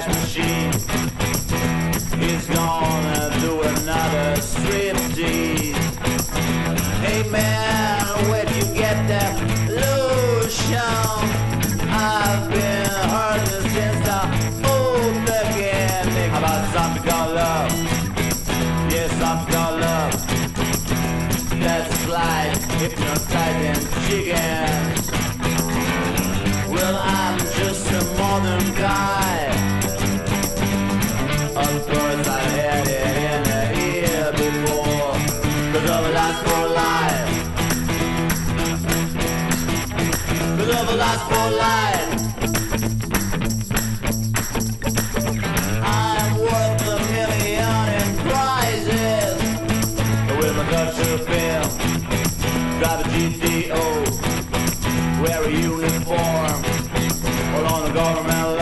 cash machine He's gonna do another striptease Hey man, where'd you get that lotion? I've been hurting since the old beginning How about something called love? Yeah, something called love That's like hypnotizing chicken. Well, I'm just a modern guy. I'm worth a million in prizes. With my culture film, drive a GTO, wear a uniform, or on a government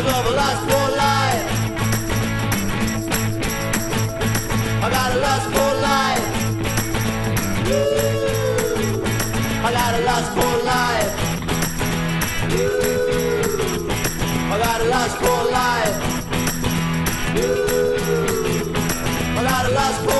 I got a lust for life. Woo. I got a lust for life. I got a lust for life. I got a lust for